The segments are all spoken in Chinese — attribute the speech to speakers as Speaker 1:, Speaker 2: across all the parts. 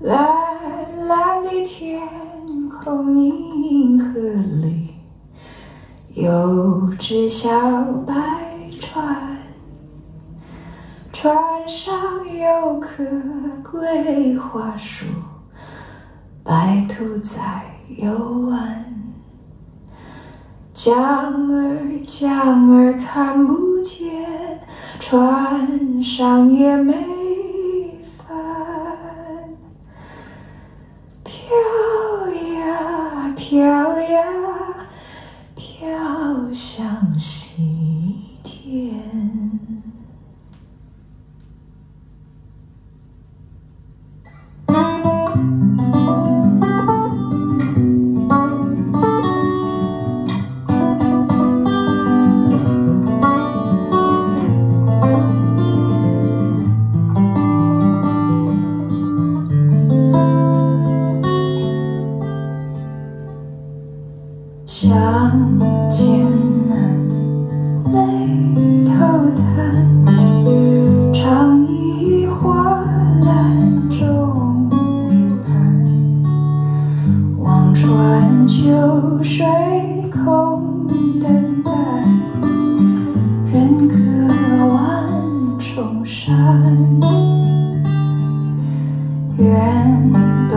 Speaker 1: 蓝蓝的天空，银河里有只小白船，船上有棵桂花树，白兔在游玩。江儿江儿看不见，船上也没飘呀飘向西天。相见难，泪透弹，长倚花篮终日盼，望穿秋水空等待，人隔万重山，愿东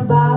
Speaker 1: 银